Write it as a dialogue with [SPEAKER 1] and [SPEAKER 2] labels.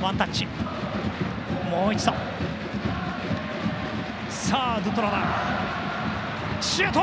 [SPEAKER 1] ワンタッチ。もう一度。さあドトラだシュート！